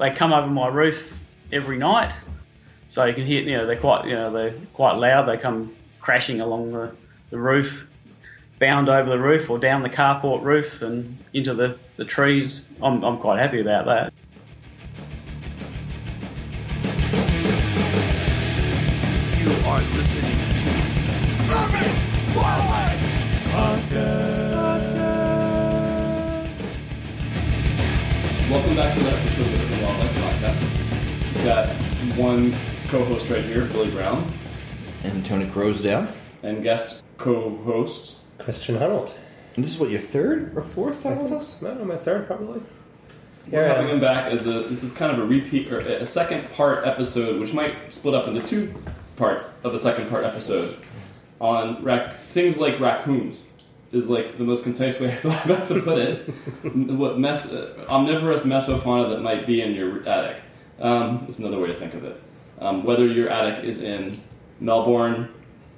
they come over my roof every night, so you can hear. You know, they're quite you know they're quite loud. They come crashing along the, the roof, bound over the roof or down the carport roof and into the, the trees. I'm I'm quite happy about that. You are listening to Urban Wildlife Welcome back to another episode got one co-host right here, Billy Brown, and Tony Croasdale. and guest co-host. Christian Hunold. And this is what your third or fourth time with us? No, my third probably. We're Yeah. having him back as a this is kind of a repeat or a second part episode, which might split up into two parts of a second part episode on rac- things like raccoons. Is like the most concise way I thought about to put it. what mess, uh, omnivorous mesofauna that might be in your attic. Um, is another way to think of it. Um, whether your attic is in Melbourne,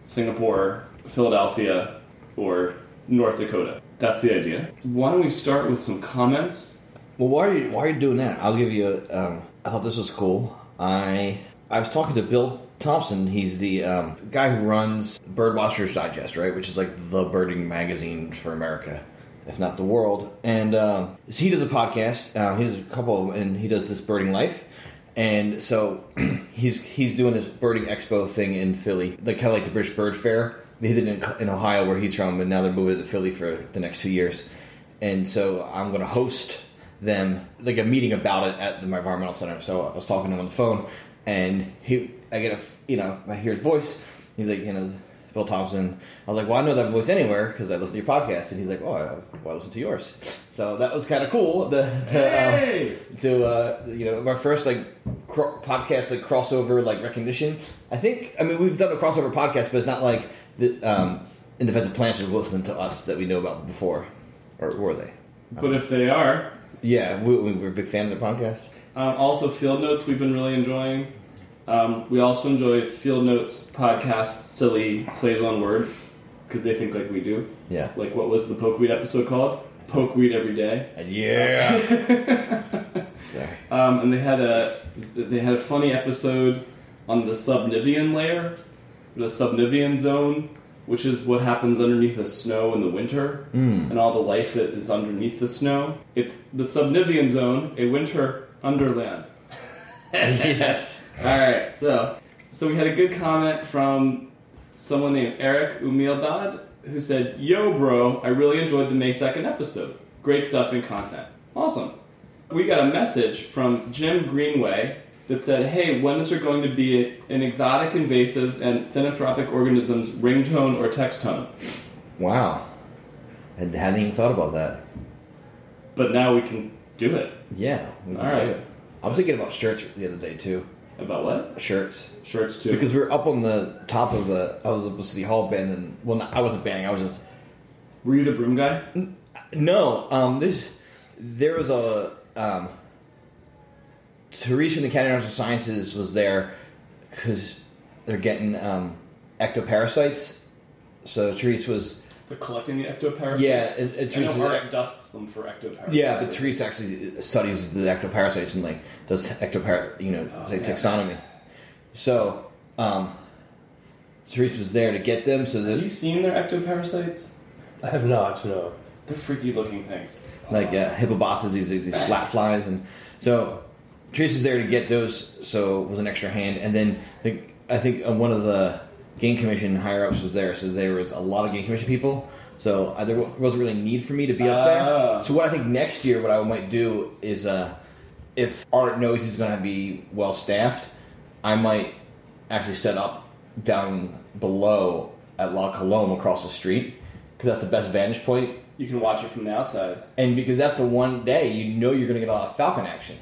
Singapore, Philadelphia, or North Dakota. That's the idea. Why don't we start with some comments? Well, why are you why are you doing that? I'll give you. A, um, I thought this was cool. I I was talking to Bill Thompson. He's the um, guy who runs Birdwatchers Digest, right? Which is like the birding magazine for America, if not the world. And um, he does a podcast. Uh, he does a couple, and he does this birding life. And so he's he's doing this birding expo thing in Philly, like kind of like the British Bird Fair. They did it in, in Ohio where he's from, and now they're moving to Philly for the next two years. And so I'm going to host them like a meeting about it at the, my environmental center. So I was talking to him on the phone, and he, I get a, you know, I hear his voice. He's like, you know, Bill Thompson. I was like, well, I know that voice anywhere because I listen to your podcast. And he's like, oh, I, well, I listen to yours. So that was kind of cool. The, the, um, Hey! to uh, you know my first like cro- podcast like crossover like recognition. I think I mean we've done a crossover podcast, but it's not like the um, in defense of plants was listening to us that we know about before, or were they? But if they are, Yeah, we, we- we're a big fan of the podcast. um, also Field Notes we've been really enjoying. Um, we also enjoy Field Notes podcast silly plays on words because they think like we do. Yeah, Like what was the pokeweed episode called? Pokeweed every day. yeah. Sorry. Um, and they had a they had a funny episode on the subnivean layer, the subnivean zone, which is what happens underneath the snow in the winter and all the life that is underneath the snow. It's the subnivean zone, a winter underland. yes. All right, so so we had a good comment from someone named Eric Umildad who said, "Yo, bro, I really enjoyed the May second episode. Great stuff and content. Awesome." We got a message from Jim Greenway that said, "Hey, when is there going to be an exotic invasives and synanthropic organisms ringtone or text tone?" Wow. I hadn't even thought about that. But now we can do it. Yeah. we can All do it. I was thinking about shirts the other day too. About what? Shirts. Shirts too. Because we were up on the top of the, I was up at City Hall banding. Well, not, I wasn't banding. I was just were you the broom guy? No, um, this there was a um, Teresa from the Academy of Arts and Sciences was there because they're getting um, ectoparasites. So Therese was For collecting the ectoparasites. Yeah, it's- it's I know usually- dusts them for ectoparasites. yeah, but Therese actually studies the ectoparasites and like does ectopar you know Oh, say yeah. taxonomy. So um, Therese was there to get them. So Have you seen their ectoparasites? I have not, no. They're freaky looking things. like uh, hippoboscids, these these flat flies, and so Teresa's there to get those. So it was an extra hand, and then the, I think uh, one of the game commission higher ups was there, so there was a lot of game commission people. So uh, there wasn't really need for me to be up Ah. there. So what I think next year, what I might do is, uh, if Art knows he's going to be well staffed, I might actually set up down below at La Colombe across the street because that's the best vantage point You can watch it from the outside. and because that's the one day you know you're going to get a lot of falcon action.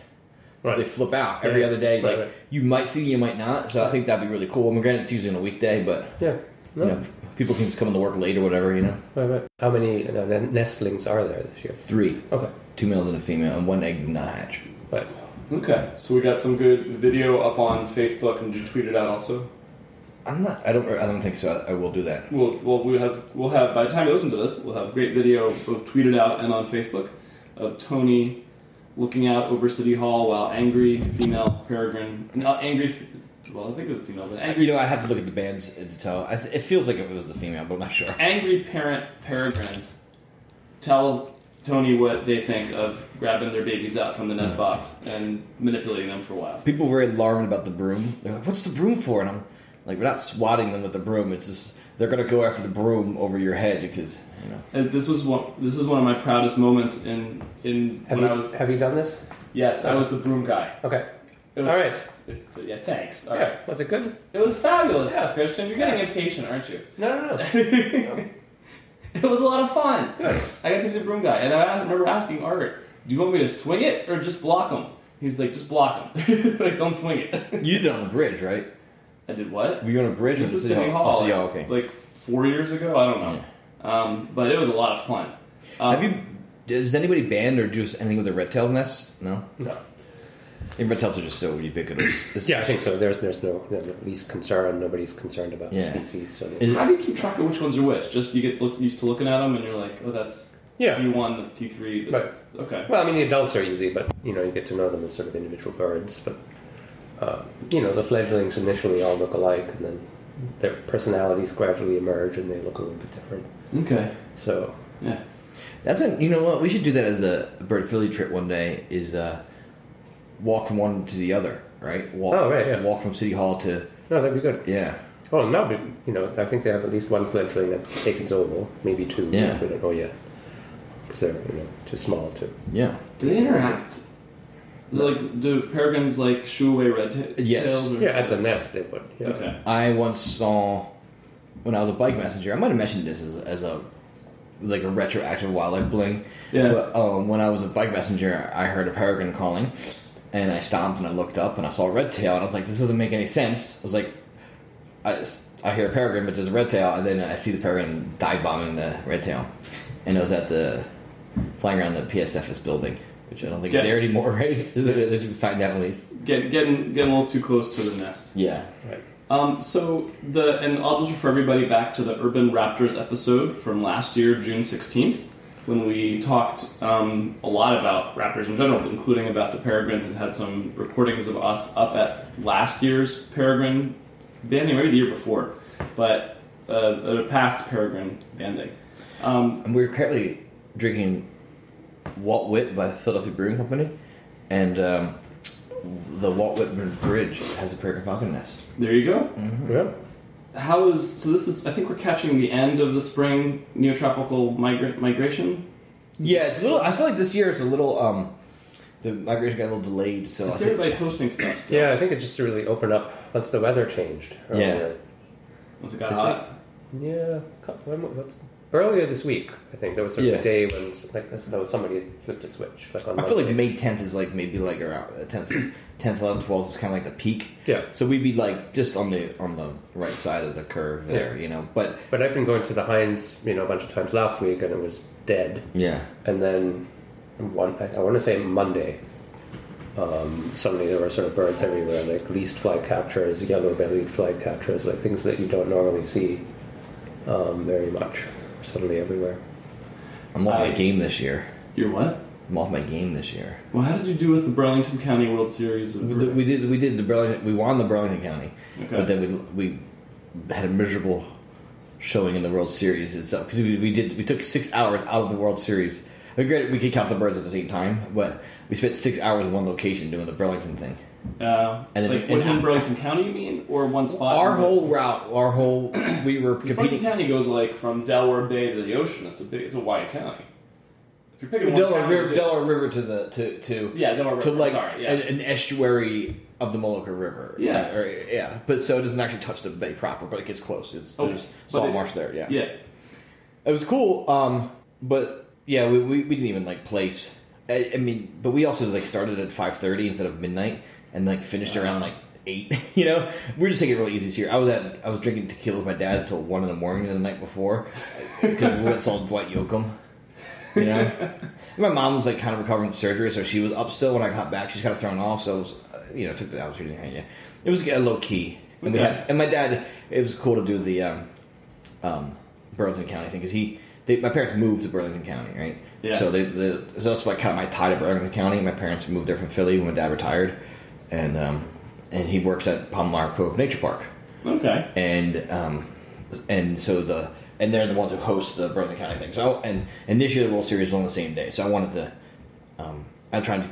'Cause Right. They flip out every Right. other day. Right, Like right. you might see, you might not. So I think that'd be really cool. I mean, granted, it's usually on a weekday, but Yeah. No. you know, people can just come into work late or whatever. You know, Right, right. How many uh, nestlings are there this year? three, Okay. two males and a female, and one egg did not hatch. Right. Okay, so we got some good video up on Facebook, and you tweet it out also. I'm not. I don't. I don't think so. I, I will do that. We'll, well, we have we'll have by the time you listen to this, we'll have great video both tweeted out and on Facebook of Tony looking out over City Hall while angry female peregrine, no, angry. Well, I think it was a female, but angry, You know, I have to look at the bands to tell. I th- it feels like it was the female, but I'm not sure. angry parent peregrines tell Tony what they think of grabbing their babies out from the nest box and manipulating them for a while. People were very alarmed about the broom. They're like, "What's the broom for?" And I'm like, "We're not swatting them with the broom. It's just they're gonna go after the broom over your head because you know." And this was one. This is one of my proudest moments in in Have when you I was. have you done this? Yes, I was the broom guy. Okay. It was, All right. Yeah, thanks. All yeah. right. Was it good? It was fabulous, Yeah. Christian. You're getting impatient, aren't you? No, no, no. It was a lot of fun. Good. I got to be the broom guy, and I remember asking Art, "Do you want me to swing it or just block him?" He's like, "Just block him. like, don't swing it." You did it on a bridge, right? I did what? Were you on a bridge? This was City City Hall. Oh, like, yeah, okay. Like four years ago. I don't know. Um, but it was a lot of fun. Um, Have you? Does anybody banned or do anything with the red tail nests? No. No. And red tails are just so ubiquitous. It's- Yeah, I think so. There's there's no, no least concern. Nobody's concerned about Yeah. the species. So Is- How do you keep track of which ones are which? Just you get look, used to looking at them, and you're like, "Oh, that's yeah. T one. That's T three. That's okay." Well, I mean, the adults are easy, but you know, you get to know them as sort of individual birds. But uh, you know, the fledglings initially all look alike, and then their personalities gradually emerge, and they look a little bit different. Okay. So Yeah. That's a, you know what we should do that as a bird Philly trip one day is uh, walk from one to the other, right? Walk, Oh, right, yeah. Walk from City Hall to no, that'd be good. yeah. Oh, now, but you know, I think they have at least one fledgling at Eakins Oval, maybe two. Yeah. we don't know yet because they're you know too small to. Yeah. Do they interact? Like, do peregrines like shoo away red ta- Yes. tails? Or? Yeah, at the nest they would. Yeah. Okay. I once saw when I was a bike messenger. I might have mentioned this as, as a like a retroactive wildlife bling. Yeah. But um, when I was a bike messenger, I heard a peregrine calling, and I stopped and I looked up and I saw a red tail, and I was like, "This doesn't make any sense." I was like, I, I hear a peregrine, but there's a red tail, and then I see the peregrine dive bombing the red tail, and it was at the flying around the PSFS building, which I don't think Yeah. is there anymore, right? They just signed that at least. Get, getting getting a little too close to the nest. Yeah. Right. Um, so the and I'll just refer everybody back to the Urban Raptors episode from last year, June sixteenth, when we talked um, a lot about raptors in general, including about the peregrines, and had some recordings of us up at last year's peregrine banding, maybe the year before, but uh, a past peregrine banding. Um, And we're currently drinking Walt Wit by the Philadelphia Brewing Company, and um, the Walt Whitman Bridge has a prairie falcon nest. there you go. Yeah. How is so? This is I think we're catching the end of the spring neotropical migra- migration. Yeah, it's a little. I feel like this year it's a little. Um, the migration got a little delayed, so I I see think, everybody posting stuff. Still. Yeah, I think it just to really opened up once the weather changed. earlier. Once it got This hot. Yeah, cou- when, what's, earlier this week, I think there was sort of Yeah. a day when like there was somebody had flipped a switch. Like on I feel like Monday. May tenth is like maybe like around uh, tenth, tenth, eleventh, twelfth is kind of like the peak. Yeah, So we'd be like just on the on the right side of the curve there, Yeah. you know. But but I've been going to the Heinz, you know, a bunch of times last week, and it was dead. yeah, And then one, I, I want to say Monday. Um, suddenly there were sort of birds everywhere, like least flycatchers, yellow-bellied flycatchers, like things that you don't normally see um, very much. Suddenly everywhere. I'm off my game this year. You're what? I'm off my game this year. Well, how did you do with the Burlington County World Series? Of We did, we did we did the Burlington we won the Burlington County, Okay. but then we we had a miserable showing in the World Series itself because we, we did we took six hours out of the World Series. I mean, we could count the birds at the same time, but we spent six hours in one location doing the Burlington thing. Uh, And then- like and- within Burlington County, you mean, or one spot? Our whole route, our whole we were Burlington competing. County goes like from Delaware Bay to the ocean. It's a big, it's a wide county. If you're picking Delaware county, River, Delaware River to the to to yeah, Delaware to River. like sorry, yeah. an, an estuary of the Mullica River. Yeah. or, yeah. But so it doesn't actually touch the bay proper, but it gets close. It's Okay. there's salt marsh there. Yeah. yeah, It was cool, um, but yeah, we, we, we didn't even like place. I, I mean, but we also like started at five thirty instead of midnight, and like finished around like eight. You know, we're just taking it really easy this year. I was at I was drinking tequila with my dad until one in the morning the night before because we went and saw Dwight Yoakam. You know, And my mom was like kind of recovering from surgery, so she was up still when I got back. She's kind of thrown off, so it was, uh, you know, took the opportunity to hang you. It was a low key, and we had and my dad. It was cool to do the um, um, Burlington County thing because he they, my parents moved to Burlington County, right? Yeah. So they, the so that's like kind of my tie to Burlington County. My parents moved there from Philly when my dad retired, and um, and he works at Palmyra Cove Nature Park, Okay. and um, and so the and they're the ones who host the Burlington County thing. So and and this year the World Series was on the same day, so I wanted to. Um, I'm trying to,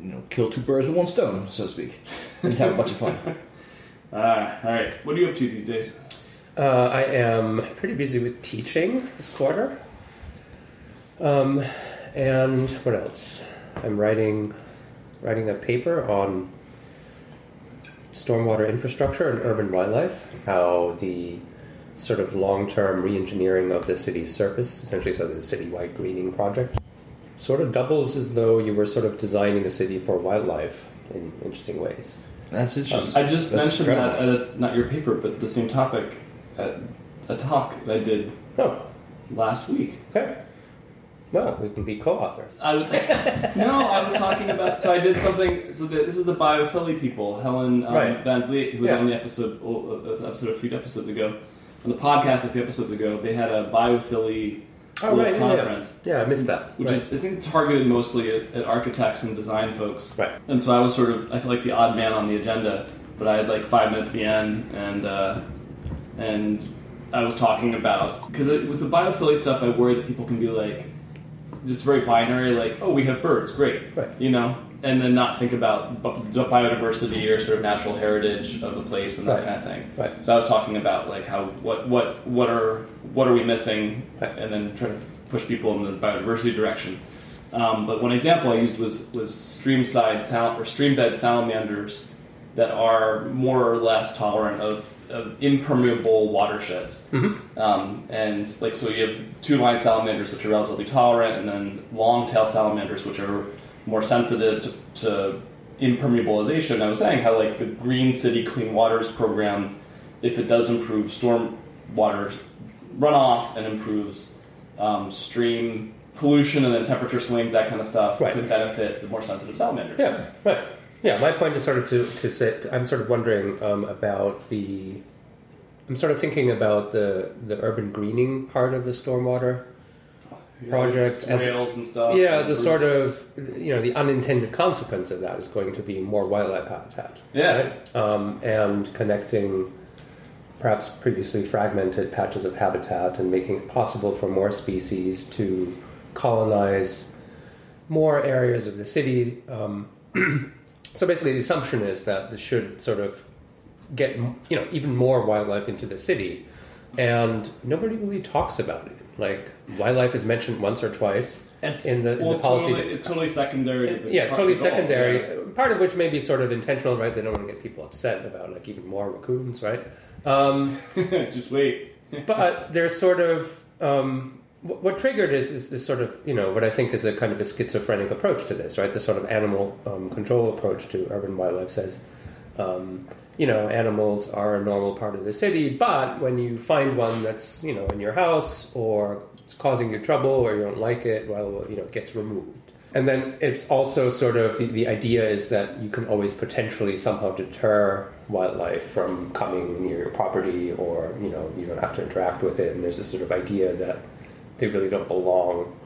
you know, kill two birds with one stone, so to speak, and have a bunch of fun. Uh, all right. What are you up to these days? Uh, I am pretty busy with teaching this quarter. Um, and what else? I'm writing writing a paper on stormwater infrastructure and urban wildlife. How the sort of long-term re-engineering of the city's surface, essentially, so the citywide greening project, sort of doubles as though you were sort of designing a city for wildlife in interesting ways. That's interesting. just. I just that's mentioned incredible. that at a, not your paper, but the same topic at a talk that I did Oh, last week. okay. Well, we can be co-authors. I was no, I was talking about. So I did something. So the, this is the Biophilly people, Helen um, Right. Van Vliet, who was on the episode, uh, episode a few episodes ago, on the podcast a few episodes ago. They had a Biophilly Oh, little right, yeah, yeah. conference. Yeah, I missed that. which Right. is I think targeted mostly at, at architects and design folks. Right. And so I was sort of I feel like the odd man on the agenda, but I had like five minutes at the end, and uh, and I was talking about because with the biophily stuff, I worry that people can be like just very binary, like oh we have birds, great, Right. you know, and then not think about biodiversity or sort of natural heritage of the place and that Right. kind of thing. Right. So I was talking about like how what what what are what are we missing, Right. and then try to push people in the biodiversity direction. Um, but one example I used was was streamside sal- or streambed salamanders that are more or less tolerant of, of impermeable watersheds. Um, and like so, you have two line salamanders which are relatively tolerant, and then long tail salamanders which are more sensitive to, to impermeabilization. I was saying how like the Green City Clean Waters program, if it does improve storm water runoff and improves um, stream pollution and then temperature swings, that kind of stuff, Right. could benefit the more sensitive salamanders. Yeah, right. Yeah, my point is sort of to, to say, I'm sort of wondering um, about the, I'm sort of thinking about the, the urban greening part of the stormwater project as- and stuff. yeah, as a sort of, you know, the unintended consequence of that is going to be more wildlife habitat. Yeah. right? Um, and connecting perhaps previously fragmented patches of habitat and making it possible for more species to colonize more areas of the city. Um, so basically, the assumption is that this should sort of get you know even more wildlife into the city, and nobody really talks about it. Like wildlife is mentioned once or twice It's- in the, in Well, the policy. totally, it's totally secondary. To the yeah, part totally of the goal, secondary. yeah. Part of which may be sort of intentional, right? They don't want to get people upset about like even more raccoons, right? Um, Just wait. but there's sort of um, what triggered is, is this sort of you know what I think is a kind of a schizophrenic approach to this, right? The sort of animal um, control approach to urban wildlife says, um, you know, animals are a normal part of the city, but when you find one that's you know in your house or it's causing you trouble or you don't like it, well, you know, it gets removed. And then it's also sort of the, the idea is that you can always potentially somehow deter wildlife from coming near your property or, you know, you don't have to interact with it. And there's this sort of idea that they really don't belong.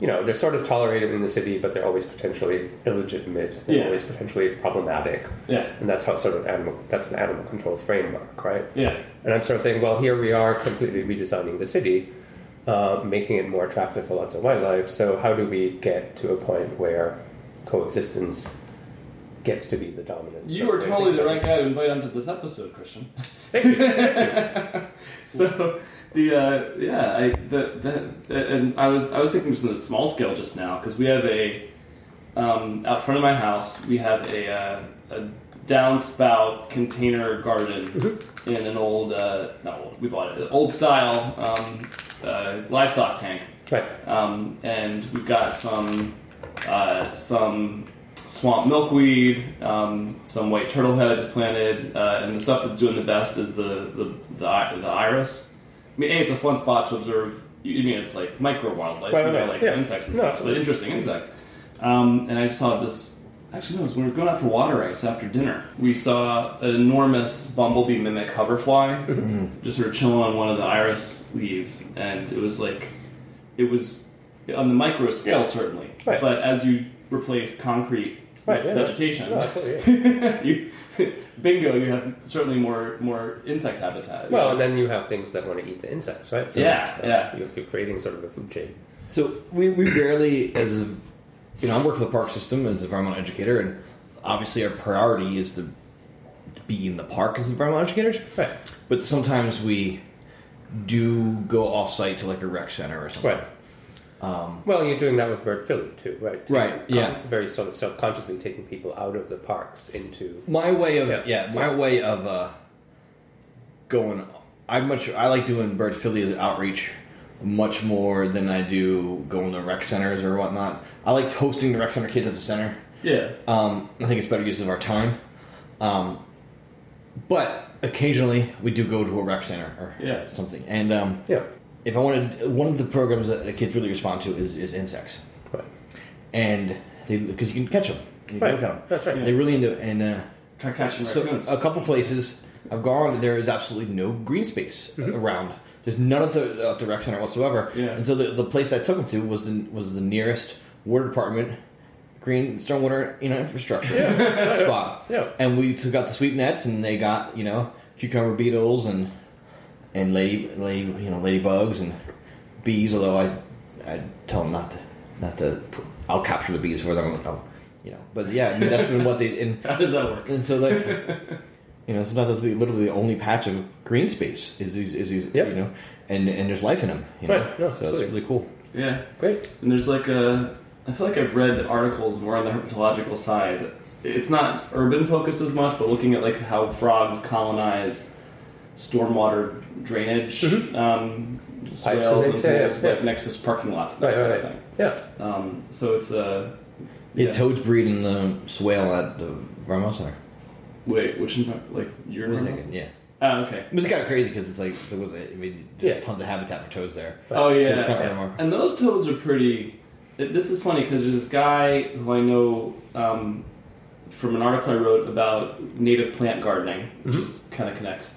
You know, they're sort of tolerated in the city, but they're always potentially illegitimate and Yeah. always potentially problematic. Yeah. And that's how sort of animal, that's an animal control framework, right? Yeah. And I'm sort of saying, well, here we are completely redesigning the city, uh, making it more attractive for lots of wildlife. So, how do we get to a point where coexistence gets to be the dominant? You are totally the right guy to invite onto this episode, Christian. Thank you. so the uh, yeah, I the, the and I was I was thinking just on the small scale just now because we have a um, out front of my house we have a, uh, a downspout container garden Mm-hmm. in an old uh, not old we bought it old style um, uh, livestock tank Right. um, and we've got some uh, some swamp milkweed, um, some white turtle turtlehead planted, uh, and the stuff that's doing the best is the the, the, the iris. I mean, a it's a fun spot to observe. You- I mean, it's like micro wildlife, Right, you know, right, like yeah. insects and No, stuff, but interesting insects. Um, and I just saw this Actually, no, it was when we were going out for water ice after dinner. We saw an enormous bumblebee mimic hoverfly just sort of chilling on one of the iris leaves, and it was like, it was on the micro scale certainly, Right. but as you replace concrete Right, with yeah, vegetation, No, absolutely. yeah. you, bingo, you have certainly more more insect habitat. Well, and then you have things that want to eat the insects, right? Yeah, so yeah. Uh, you're, you're creating sort of a food chain. So we, we rarely, as a, you know, I work for the park system as an environmental educator, and obviously our priority is to be in the park as environmental educators. Right. But sometimes we do go off site to like a rec center or something. Right. Well, you're doing that with bird philly too, right? Taking- Right, yeah. Very sort of self-consciously taking people out of the parks into. My way of Yeah. yeah, my way of uh, going. I much I like doing bird Philly outreach much more than I do going to rec centers or whatnot. I like hosting the rec center kids at the center. yeah, Um, I think it's better use of our time. Um, but occasionally we do go to a rec center or Yeah. something. And um, Yeah. If I wanted, one of the programs that the kids really respond to is, is insects, Right. and because you can catch them, you Right. look them. That's right. They really into it. and. Uh, try catching so raccoons. a couple places I've gone, there is absolutely no green space Mm-hmm. around. There's none at the, at the rec center whatsoever. Yeah. And so the, the place I took them to was the was the nearest water department green stormwater you know infrastructure spot. Yeah. And we took out the sweep nets, and they got you know cucumber beetles and and lady, lady you know ladybugs and bees. Although I I tell them not to not to. Put, I'll capture the bees for them. I'll, you know, but yeah, I mean, that's been what they and How does that work? and so like, you know, sometimes that's the, literally the only patch of green space is these, is these, Yep. you know, and and there's life in them. You know? Right, no, so absolutely. it's really cool. Yeah, Great. and there's like a. I feel like I've read articles more on the herpetological side. It's not urban focused as much, but looking at like how frogs colonize stormwater drainage um, swales and things, yeah, yeah, like yeah. next to parking lots. and Right, that right, kind right. of thing. Yeah. Um, so it's a. Yeah. toads breed in the swale at the Vermont Center. Wait, which envi- like you're Wait a in second, yeah. Oh, okay. It was kind of crazy because it's like there was a, I mean, there's Yeah. tons of habitat for toads there. Oh yeah, it's kind of remarkable. and those toads are pretty. it- This is funny because there's this guy who I know um, from an article I wrote about native plant gardening, which is kind of connects.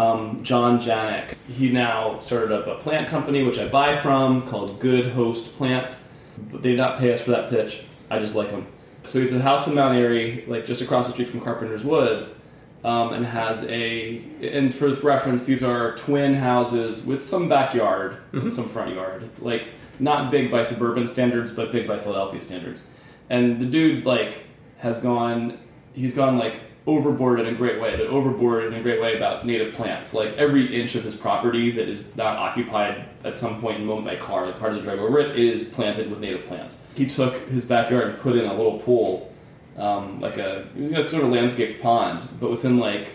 Um, John Janik. He now started up a plant company which I buy from called Good Host Plants. But they did not pay us for that pitch. I just like them. So he's a house in Mount Airy, like just across the street from Carpenter's Woods, um, and has a. And for reference, these are twin houses with some backyard and some front yard, like not big by suburban standards, but big by Philadelphia standards. And the dude like has gone. He's gone like overboard in a great way, but overboard in a great way about native plants. Like every inch of his property that is not occupied at some point in the moment by car, the car doesn't drive over it, is planted with native plants. He took his backyard and put in a little pool, um, like a you know, sort of landscaped pond, but within like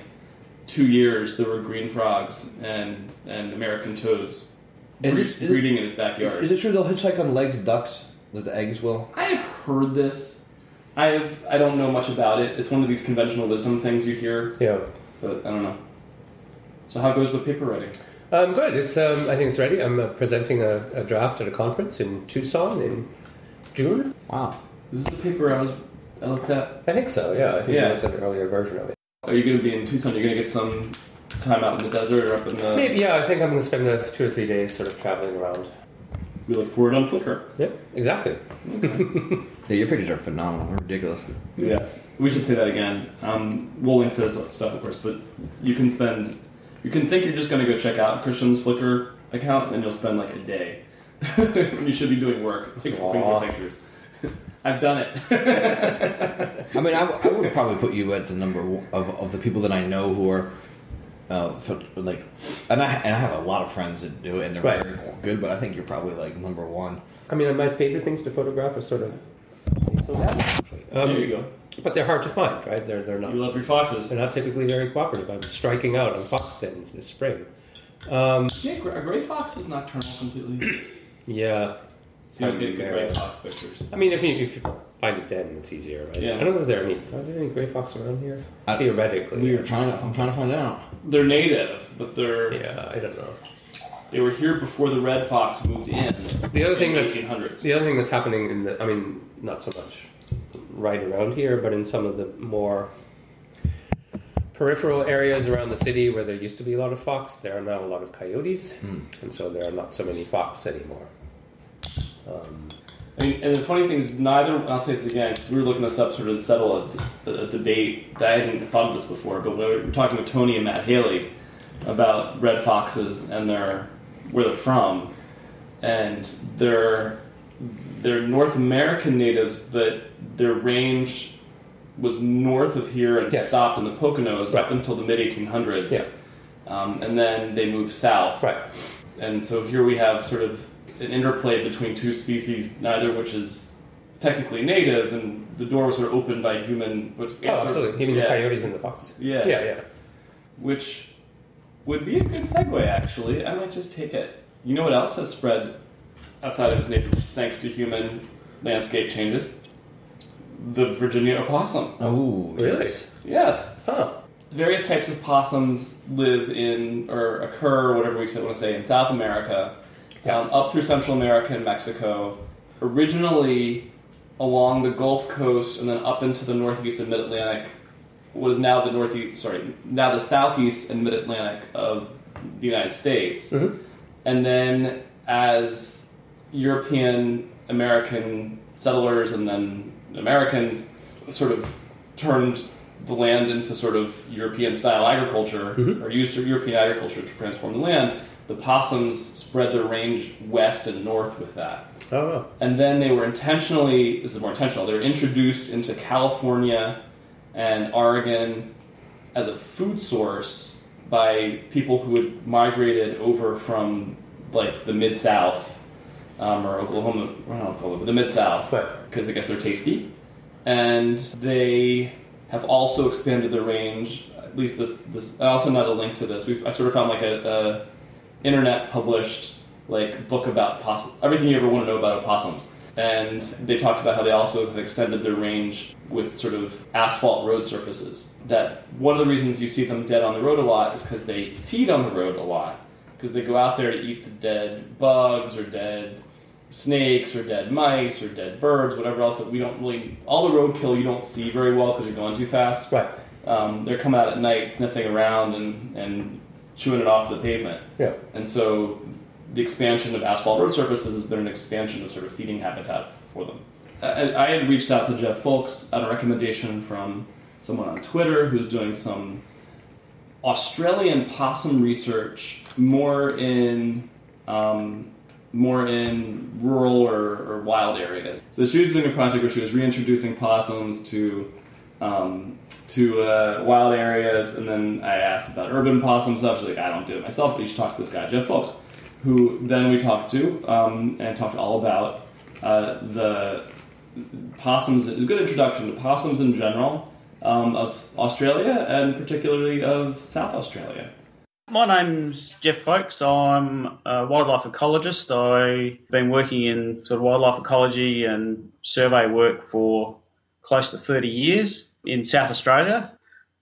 two years there were green frogs and and American toads And bre- is- is- breeding in his backyard. Is it true they'll hitchhike on the legs of ducks? That the eggs will? I have heard this. I have. I don't know much about it. It's one of these conventional wisdom things you hear, Yeah. but I don't know. So how goes the paper writing? Um, good. It's. Um, I think it's ready. I'm uh, presenting a, a draft at a conference in Tucson in June. Wow. This is the paper I was. I looked at. I think so. Yeah. I think Yeah. I looked at an earlier version of it. Are you going to be in Tucson? You're going to get some time out in the desert or up in the. Maybe. Yeah. I think I'm going to spend uh, two or three days sort of traveling around. We look forward on Flickr. Yep. Exactly. Yeah, your pictures are phenomenal. They're ridiculous. Yes, we should say that again. Um, we'll link to this stuff, of course, but you can spend. You can think you're just going to go check out Christian's Flickr account, and you'll spend like a day you should be doing work, like flipping through pictures. I've done it. I mean, I, w- I would probably put you at the number of, of the people that I know who are uh, pho- like, and I and I have a lot of friends that do it and they're Right. very good, but I think you're probably like number one. I mean, my favorite things to photograph are sort of. So that, um, there you go. But they're hard to find, right? They're they're not. You love your foxes. They're not typically very cooperative. I'm striking out on fox dens this spring. Um, Yeah, gray, a gray fox is nocturnal completely. yeah. So you I'd get good gray fox pictures. I mean, if you if you find a den, it's easier, right? Yeah. I don't know if there are any. Are there any gray fox around here? I- Theoretically. we are trying to. I'm trying to find out. They're native, but they're Yeah, I don't know. They were here before the red fox moved in. The other thing in that's 1800s. the other thing that's happening in the. I mean, not so much right around here, but in some of the more peripheral areas around the city where there used to be a lot of fox, there are now a lot of coyotes, and so there are not so many fox anymore. Um, And, and the funny thing is, neither, I'll say this again, 'cause we were looking this up sort of to settle a, a debate that I hadn't thought of this before, but we were talking with Tony and Matt Haley about red foxes and their, where they're from. And they're, they're North American natives, but their range was north of here and Yes. stopped in the Poconos Right. up until the mid 1800s. Yeah. Um, and then they moved south. right. And so here we have sort of an interplay between two species, neither which is technically native, and the door was sort of opened by human. What's, Oh, absolutely. You mean yeah, coyotes and the fox? Yeah. Yeah, yeah. Which would be a good segue, actually. I might just take it. You know what else has spread outside of its nature thanks to human landscape changes? The Virginia opossum. Oh, Really? Yes. Huh. various types of possums live in or occur, whatever we want to say, in South America, Yes. um, up through Central America and Mexico. Originally along the Gulf Coast and then up into the northeast and Mid Atlantic, what is now the northeast, sorry, now the southeast and Mid Atlantic of the United States. Mhm. And then as European American settlers and then Americans sort of turned the land into sort of European style agriculture or used European agriculture to transform the land, the possums spread their range west and north with that. Oh. And then they were intentionally, this is more intentional, they were introduced into California and Oregon as a food source by people who had migrated over from like the mid South um, or Oklahoma, not Oklahoma, but the mid South because I guess they're tasty. And they have also expanded their range. At least this, this I also not a link to this. We've, I sort of found like a, a internet published like book about possum, everything you ever want to know about opossums. And they talked about how they also have extended their range with sort of asphalt road surfaces. That one of the reasons you see them dead on the road a lot is because they feed on the road a lot. Because they go out there to eat the dead bugs or dead snakes or dead mice or dead birds, whatever else that we don't really. All the roadkill you don't see very well because you're going too fast. Right. Um, they're coming out at night, sniffing around and, and chewing it off the pavement. Yeah. And so the expansion of asphalt road surfaces has been an expansion of sort of feeding habitat for them. I, I had reached out to Jeff Foulkes on a recommendation from someone on Twitter who's doing some Australian possum research, more in um, more in rural or, or wild areas. So she was doing a project where she was reintroducing possums to um, to uh, wild areas, and then I asked about urban possum stuff. She's like, I don't do it myself, but you should talk to this guy, Jeff Foulkes, who then we talked to um, and talked all about uh, the possums. A good introduction to possums in general um, of Australia and particularly of South Australia. My name's Jeff Foulkes. I'm a wildlife ecologist. I've been working in sort of wildlife ecology and survey work for close to 30 years in South Australia,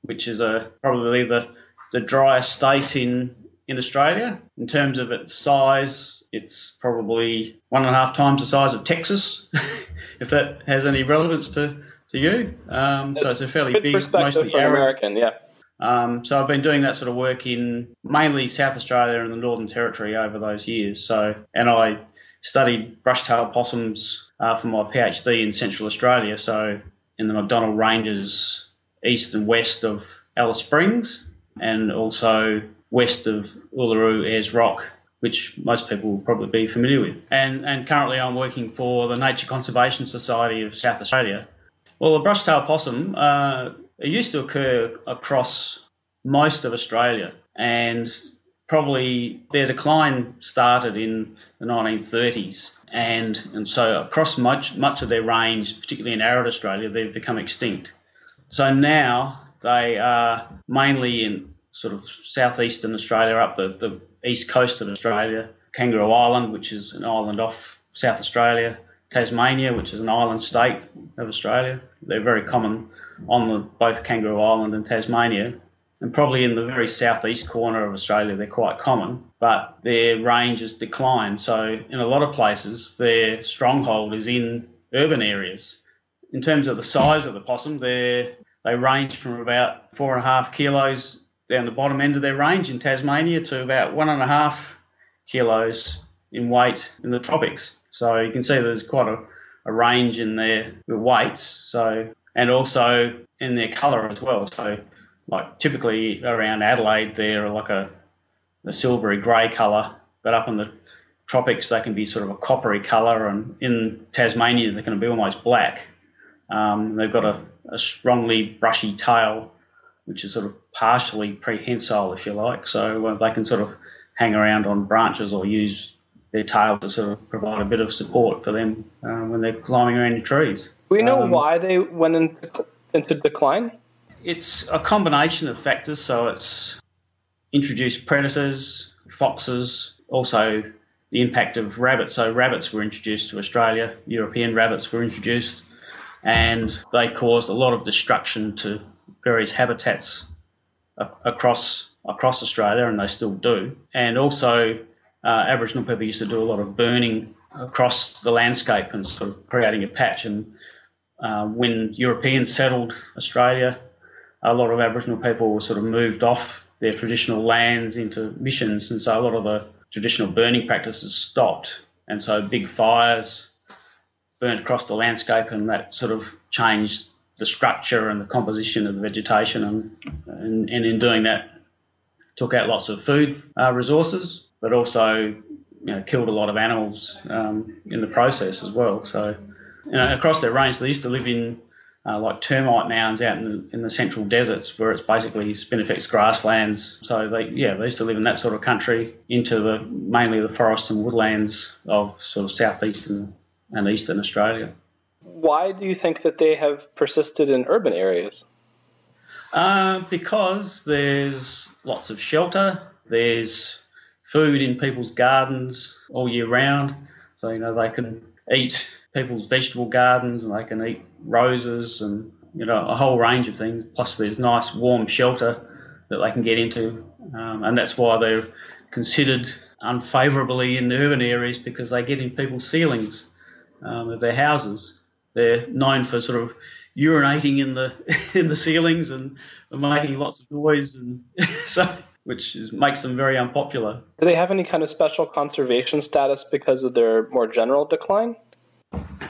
which is a, probably the, the driest state in, in Australia. In terms of its size, it's probably one and a half times the size of Texas, if that has any relevance to, to you. Um, so it's a fairly big, mostly for arid American, yeah. um, so I've been doing that sort of work in mainly South Australia and the Northern Territory over those years. So, and I studied brush-tailed possums uh, for my PhD in Central Australia. So, in the MacDonnell Ranges, east and west of Alice Springs, and also west of Uluru Ayers Rock, which most people will probably be familiar with. And and currently I'm working for the Nature Conservation Society of South Australia. Well, the brush-tailed possum uh, it used to occur across most of Australia, and probably their decline started in the 1930s, and and so across much much of their range, particularly in arid Australia, they've become extinct. So now they are mainly in sort of southeastern Australia, up the, the east coast of Australia, Kangaroo Island, which is an island off South Australia, Tasmania, which is an island state of Australia. They're very common on the, both Kangaroo Island and Tasmania. And probably in the very southeast corner of Australia, they're quite common, but their range has declined. So in a lot of places, their stronghold is in urban areas. in terms of the size of the possum, they they range from about four and a half kilos down the bottom end of their range in Tasmania to about one and a half kilos in weight in the tropics. So you can see there's quite a, a range in their, weights. So and also in their colour as well. So like typically around Adelaide, they're like a, a silvery grey colour, but up in the tropics they can be sort of a coppery colour, and in Tasmania they can be almost black. Um, they've got a, a strongly brushy tail, which is sort of partially prehensile, if you like, so uh, they can sort of hang around on branches or use their tail to sort of provide a bit of support for them uh, when they're climbing around the trees. Do we know Um, why they went into, into decline? It's a combination of factors. So it's introduced predators, foxes, also the impact of rabbits. So rabbits were introduced to Australia, European rabbits were introduced, and they caused a lot of destruction to various habitats across across Australia, and they still do. And also, uh, Aboriginal people used to do a lot of burning across the landscape and sort of creating a patch. And uh, when Europeans settled Australia, a lot of Aboriginal people were sort of moved off their traditional lands into missions, and so a lot of the traditional burning practices stopped, and so big fires burnt across the landscape, and that sort of changed the structure and the composition of the vegetation, and and, and in doing that, took out lots of food uh, resources, but also you know killed a lot of animals um, in the process as well. So you know, across their range, they used to live in uh, like termite mounds out in the, in the central deserts where it's basically spinifex grasslands. So they, yeah, they used to live in that sort of country into the mainly the forests and woodlands of sort of southeastern and eastern Australia. Why do you think that they have persisted in urban areas? Uh, because there's lots of shelter, there's food in people's gardens all year round. So, you know, they can eat people's vegetable gardens and they can eat roses and, you know, a whole range of things. Plus, there's nice warm shelter that they can get into. Um, and that's why they're considered unfavourably in the urban areas because they get in people's ceilings um, of their houses. They're known for sort of urinating in the in the ceilings and, and making lots of noise, and so which is, makes them very unpopular. Do they have any kind of special conservation status because of their more general decline?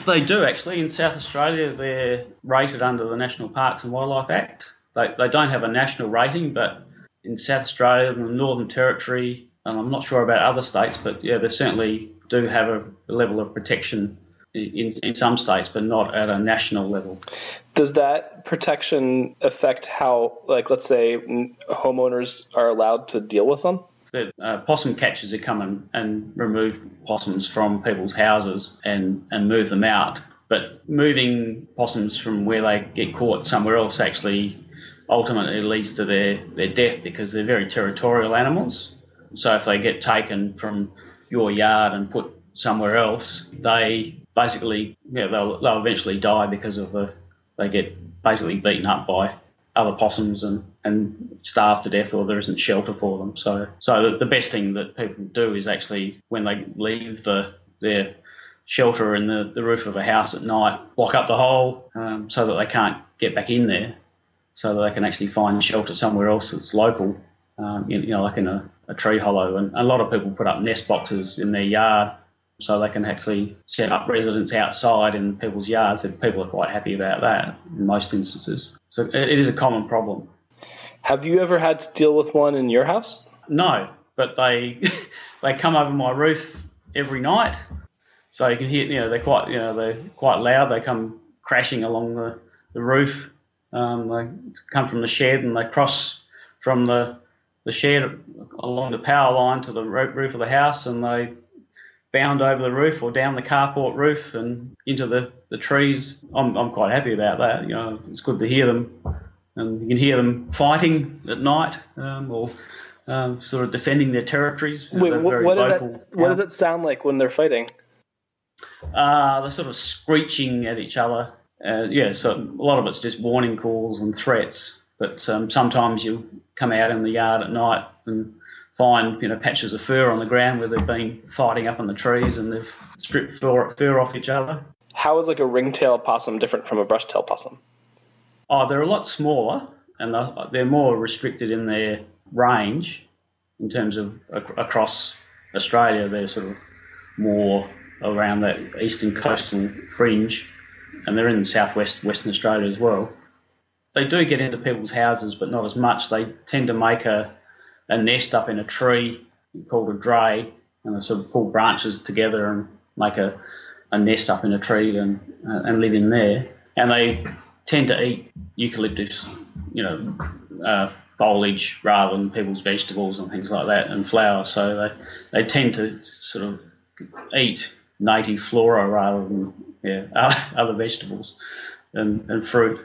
They do actually in South Australia. They're rated under the National Parks and Wildlife Act. They they don't have a national rating, but in South Australia and the Northern Territory, and I'm not sure about other states, but yeah, they certainly do have a, a level of protection in, in some states, but not at a national level. Does that protection affect how, like, let's say homeowners are allowed to deal with them? the uh, possum catchers come and, and remove possums from people's houses and, and move them out. But moving possums from where they get caught somewhere else actually ultimately leads to their, their death because they're very territorial animals. So if they get taken from your yard and put somewhere else, they basically yeah, they'll, they'll eventually die because of the they get basically beaten up by other possums and, and starve to death or there isn't shelter for them. So so the, the best thing that people do is actually when they leave the their shelter in the, the roof of a house at night, block up the hole um, so that they can't get back in there, so that they can actually find shelter somewhere else that's local, um, you, you know, like in a, a tree hollow. And a lot of people put up nest boxes in their yard so they can actually set up residence outside in people's yards, and people are quite happy about that in most instances. So it, is a common problem. Have you ever had to deal with one in your house? No, but they they come over my roof every night, so you can hear. You know, they're quite you know they're quite loud. They come crashing along the the roof. Um, they come from the shed and they cross from the the shed along the power line to the roof of the house, and they bound over the roof or down the carport roof and into the, the trees. I'm, I'm quite happy about that. You know, it's good to hear them, and you can hear them fighting at night um, or um, sort of defending their territories. Wait, They're what, does that, what does it sound like when they're fighting? Uh, they're sort of screeching at each other. Uh, yeah, so a lot of it's just warning calls and threats. But um, sometimes you come out in the yard at night and find you know patches of fur on the ground where they've been fighting up in the trees and they've stripped fur, fur off each other. how is like a ringtail possum different from a brush-tailed possum? Oh, they're a lot smaller and they're, they're more restricted in their range in terms of ac- across Australia. They're sort of more around that eastern coastal fringe, and they're in southwest Western Australia as well. They do get into people's houses, but not as much. They tend to make a, a nest up in a tree called a dray, and they sort of pull branches together and make a, a nest up in a tree and uh, and live in there. And they tend to eat eucalyptus, you know, uh, foliage rather than people's vegetables and things like that and flowers. So they they tend to sort of eat native flora rather than yeah other vegetables and, and fruit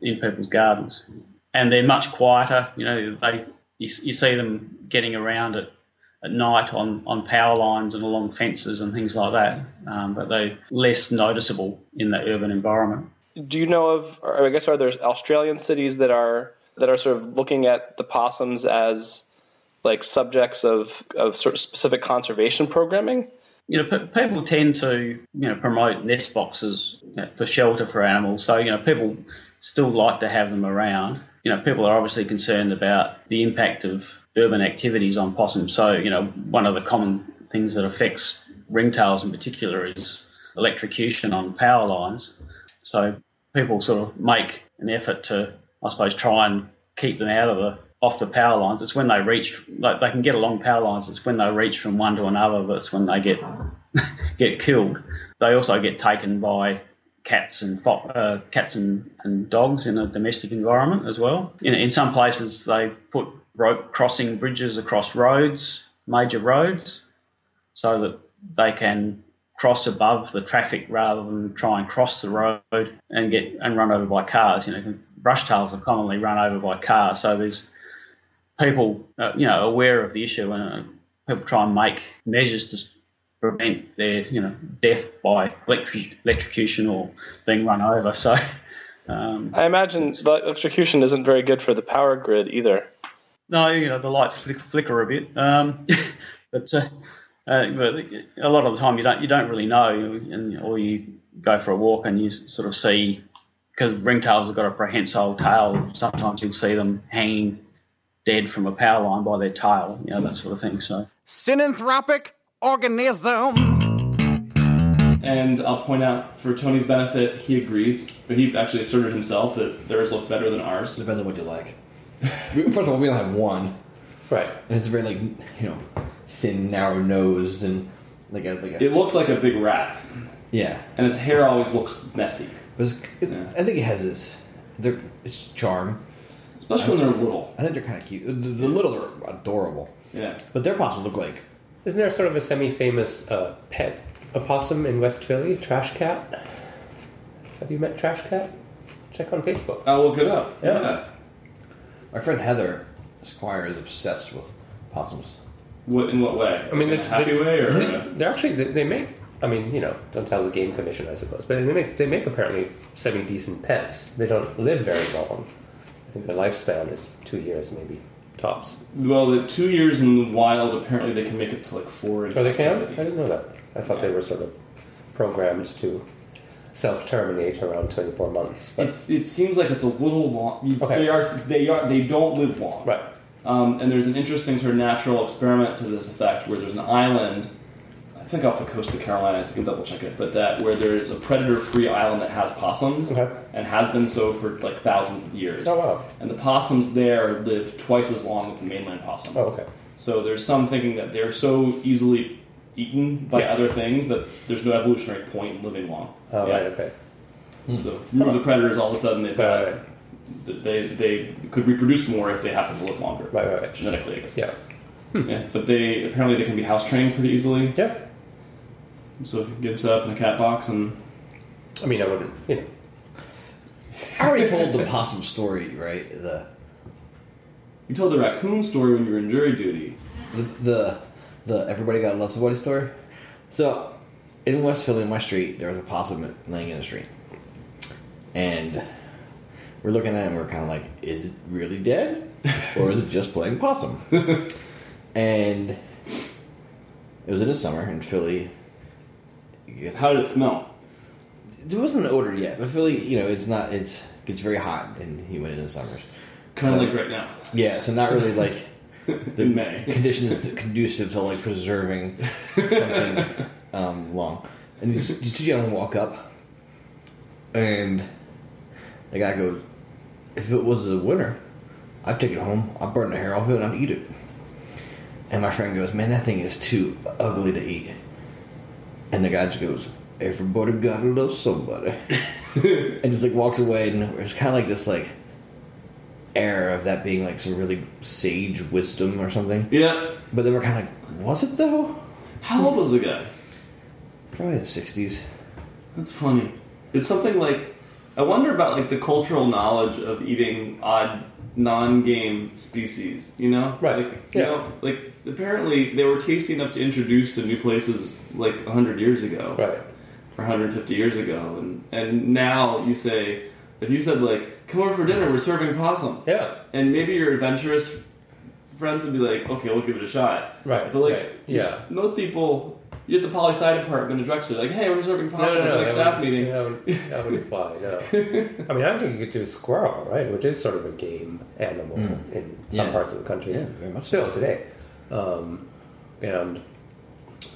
in people's gardens. And they're much quieter. You know, they you, you see them getting around at at night on, on power lines and along fences and things like that, um, but they're less noticeable in the urban environment. Do you know of, or I guess, are there Australian cities that are that are sort of looking at the possums as like subjects of, of sort of specific conservation programming? You know, p- people tend to you know promote nest boxes you know, for shelter for animals. So you know, people still like to have them around. You know, people are obviously concerned about the impact of urban activities on possums. So you know, one of the common things that affects ringtails in particular is electrocution on power lines. So people sort of make an effort to, I suppose, try and keep them out of the off the power lines. It's when they reach, like they can get along power lines. It's when they reach from one to another that's when they get get killed. They also get taken by cats and uh, cats and, and dogs in a domestic environment as well. In, in some places, they put rope crossing bridges across roads, major roads, so that they can cross above the traffic rather than try and cross the road and get and run over by cars. You know, brush tails are commonly run over by cars, so there's people, uh, you know, aware of the issue and uh, people try and make measures to prevent their, you know, death by electric, electrocution or being run over. So, um, I imagine the electrocution isn't very good for the power grid either. no, you know, the lights flick, flicker a bit, um, but. Uh, uh, but a lot of the time you don't you don't really know, and or you go for a walk and you sort of see because ringtails have got a prehensile tail. Sometimes you'll see them hanging dead from a power line by their tail, you know that sort of thing. So Synanthropic organism. And I'll point out, for Tony's benefit, he agrees, but he actually asserted himself that theirs look better than ours. Depends on what you like. First of all, we only have one, Right. and it's very like you know, thin, narrow nosed, and like a like a It looks like a big rat, yeah. and its hair always looks messy, But it's, it's, Yeah. I think it has this. They're, it's charm. especially when they're little. I think they're kind of cute. The, the little are adorable, Yeah. but their possums look like Isn't there sort of a semi-famous uh, pet opossum in West Philly, Trash Cat? Have you met Trash Cat? Check on Facebook. I'll look it up. Yeah. yeah. my friend Heather Squire is obsessed with possums. What in what way? I mean, in a they're- happy they're- way or? They're, they're actually they, they make. I mean, you know, don't tell the game commission, I suppose, but they make they make apparently semi decent pets. They don't live very long. I think their lifespan is two years, maybe tops. Well, the two years in the wild, apparently they can make it to like four. In Oh, they can? I captivity. didn't know that. I thought they were sort of programmed to self-terminate around 24 months. But, It's, it seems like it's a little long. you- Okay. They are they are they don't live long. right. Um, and there's an interesting sort of natural experiment to this effect where there's an island, I think off the coast of the Carolinas, I can double check it, but that where there's a predator-free island that has possums Okay. and has been so for like thousands of years. Oh wow. And the possums there live twice as long as the mainland possums. Oh okay. So there's some thinking that they're so easily eaten by Yeah. other things that there's no evolutionary point in living long. Oh Yeah. right. Okay. So hmm. remove the predators, all of a sudden they've got Right. Right. they they could reproduce more if they happen to live longer. Right. Right. right. Genetically, I guess. Yeah. Hmm. Yeah, but they apparently they can be house trained pretty easily. Yeah. So if you get them set up in a cat box and I mean, I wouldn't. You know. I already told the possum story, right? The you told the raccoon story when you were in jury duty. the the, the everybody got loves somebody story. So in West Philly, in my street, there was a possum laying in the street, and we're looking at it and we're kind of like, is it really dead, or is it just playing possum? and it was in the summer in Philly. It gets- How did it smell? there wasn't an odor yet, but Philly, you know, it's not. It's gets very hot and humid in the summers. Kind of So- like right now. Yeah, so not really like the May. conditions conducive to like preserving something um, long. And these, these two gentlemen walk up, and the guy goes, "If it was the winter, I'd take it home. I'd burn the hair off it and I'd eat it." And my friend goes, "Man, that thing is too ugly to eat." And the guy just goes, "Everybody gotta love somebody," and just like walks away. And it's kind of like this like air of that being like some really sage wisdom or something. Yeah. But then we're kind of like, was it though? How old was the guy? Probably the sixties. That's funny. It's something like I wonder about like the cultural knowledge of eating odd non-game species. You know, Right. Like, you Yeah. know, like apparently they were tasty enough to introduce to new places like hundred years ago, Right. or 150 years ago, and and now you say if you said like come over for dinner, we're serving possum, Yeah. and maybe your adventurous friends would be like, okay, we'll give it a shot, Right, But like, right, yeah. most people. You're at the poli sci department in a drugstore, like, hey, we're serving No, possum no, at the next that staff would- meeting. That, would, that wouldn't fly. No. I mean, I think you could do a squirrel, right, which is sort of a game animal in some Yeah. parts of the country. Yeah, very much Still today, um, and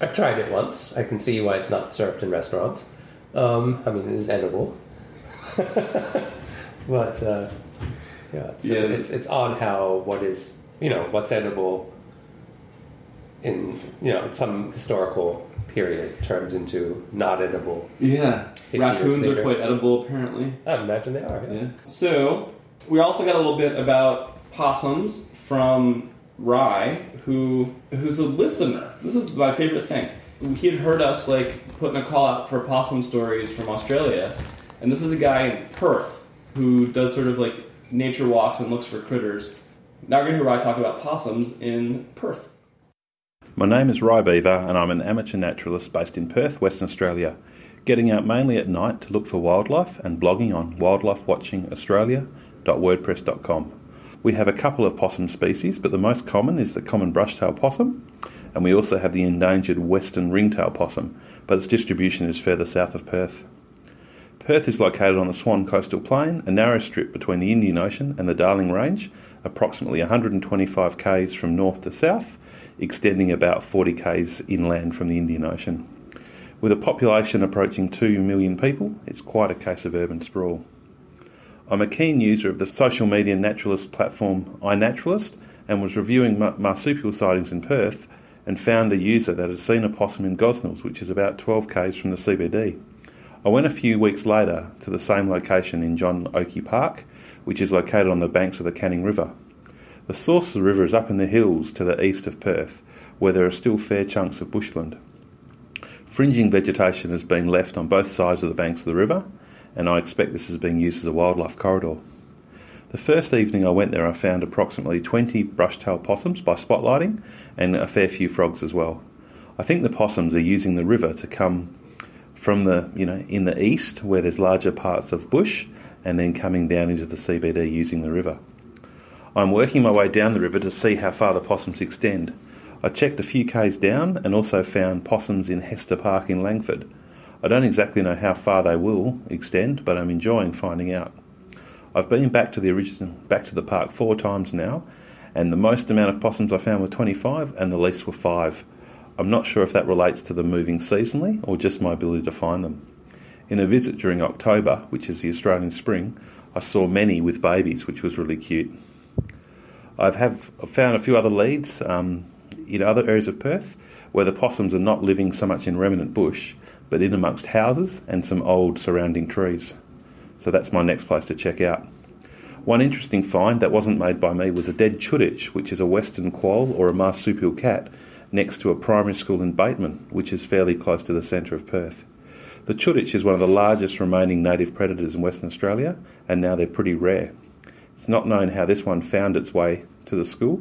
I've tried it once. I can see why it's not served in restaurants. Um, I mean, it is edible, but uh, yeah, it's, Yeah. it's it's on how what is you know what's edible in you know some historical period turns into not edible. Yeah, raccoons are quite edible apparently. I imagine they are. Yeah. Yeah. So we also got a little bit about possums from Rye, who who's a listener. This is my favorite thing. He had heard us like putting a call out for possum stories from Australia, and this is a guy in Perth who does sort of like nature walks and looks for critters. Now we're going to hear Rye talk about possums in Perth. My name is Rye Beaver, and I'm an amateur naturalist based in Perth, Western Australia, getting out mainly at night to look for wildlife and blogging on wildlifewatchingaustralia.wordpress.com. We have a couple of possum species, but the most common is the common brush-tailed possum, and we also have the endangered western ringtail possum, but its distribution is further south of Perth. Perth is located on the Swan Coastal Plain, a narrow strip between the Indian Ocean and the Darling Range, approximately 125 k's from north to south, extending about 40 k's inland from the Indian Ocean. With a population approaching 2 million people, it's quite a case of urban sprawl. I'm a keen user of the social media naturalist platform iNaturalist and was reviewing marsupial sightings in Perth and found a user that had seen a possum in Gosnells, which is about 12 k's from the CBD. I went a few weeks later to the same location in John Oakey Park, which is located on the banks of the Canning River. The source of the river is up in the hills to the east of Perth, where there are still fair chunks of bushland. Fringing vegetation has been left on both sides of the banks of the river, and I expect this is being used as a wildlife corridor. The first evening I went there, I found approximately 20 brush-tailed possums by spotlighting, and a fair few frogs as well. I think the possums are using the river to come from the, you know, in the east where there's larger parts of bush, and then coming down into the CBD using the river. I'm working my way down the river to see how far the possums extend. I checked a few k's down and also found possums in Hester Park in Langford. I don't exactly know how far they will extend, but I'm enjoying finding out. I've been back to the original, back to the park four times now, and the most amount of possums I found were 25, and the least were five. I'm not sure if that relates to them moving seasonally or just my ability to find them. In a visit during October, which is the Australian spring, I saw many with babies, which was really cute. I've have found a few other leads um, in other areas of Perth where the possums are not living so much in remnant bush, but in amongst houses and some old surrounding trees. So that's my next place to check out. One interesting find that wasn't made by me was a dead chuditch, which is a western quoll or a marsupial cat, next to a primary school in Bateman, which is fairly close to the centre of Perth. The chuditch is one of the largest remaining native predators in Western Australia, and now they're pretty rare. It's not known how this one found its way to the school,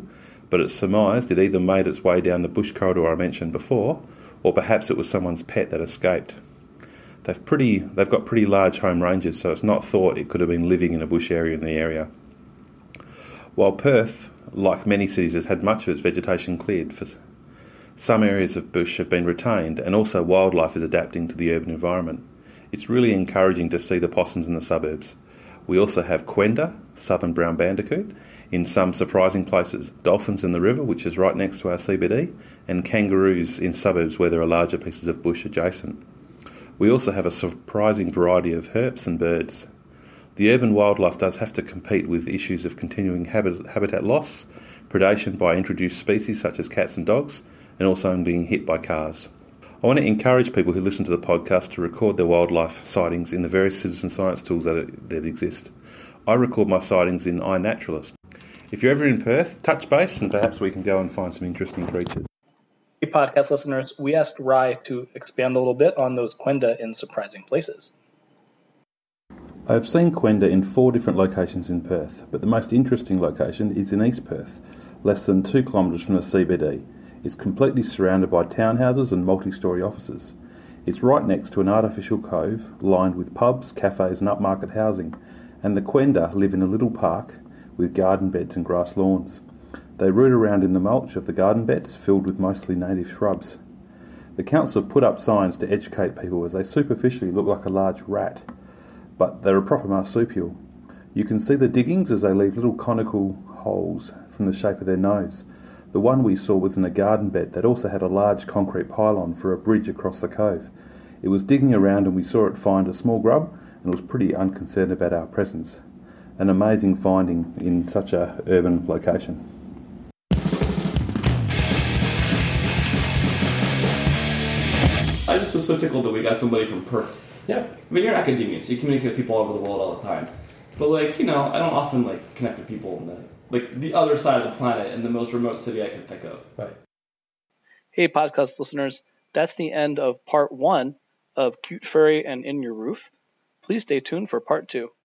but it's surmised it either made its way down the bush corridor I mentioned before, or perhaps it was someone's pet that escaped. They've pretty they've got pretty large home ranges, so it's not thought it could have been living in a bush area in the area. While Perth, like many cities, has had much of its vegetation cleared, for some areas of bush have been retained, and also wildlife is adapting to the urban environment. It's really encouraging to see the possums in the suburbs. We also have quenda, southern brown bandicoot, in some surprising places, dolphins in the river, which is right next to our CBD, and kangaroos in suburbs where there are larger pieces of bush adjacent. We also have a surprising variety of herps and birds. The urban wildlife does have to compete with issues of continuing habit, habitat loss, predation by introduced species such as cats and dogs, and also being hit by cars. I want to encourage people who listen to the podcast to record their wildlife sightings in the various citizen science tools that, that exist. I record my sightings in iNaturalist. If you're ever in Perth, touch base and perhaps we can go and find some interesting creatures. Hey, podcast listeners, we asked Rye to expand a little bit on those quenda in surprising places. I have seen quenda in four different locations in Perth, but the most interesting location is in East Perth, less than two kilometres from the CBD. It's completely surrounded by townhouses and multi story offices. It's right next to an artificial cove lined with pubs, cafes, and upmarket housing, and the quenda live in a little park with garden beds and grass lawns. They root around in the mulch of the garden beds filled with mostly native shrubs. The council have put up signs to educate people as they superficially look like a large rat, but they're a proper marsupial. You can see the diggings as they leave little conical holes from the shape of their nose. The one we saw was in a garden bed that also had a large concrete pylon for a bridge across the cove. It was digging around and we saw it find a small grub and was pretty unconcerned about our presence. An amazing finding in such a urban location. I just was so tickled that we got somebody from Perth. Yeah. I mean, you're an academia, so you communicate with people all over the world all the time. But like, you know, I don't often like connect with people in the like the other side of the planet in the most remote city I can think of. Right. Hey, podcast listeners, that's the end of part one of Cute Furry and In Your Roof. Please stay tuned for part two.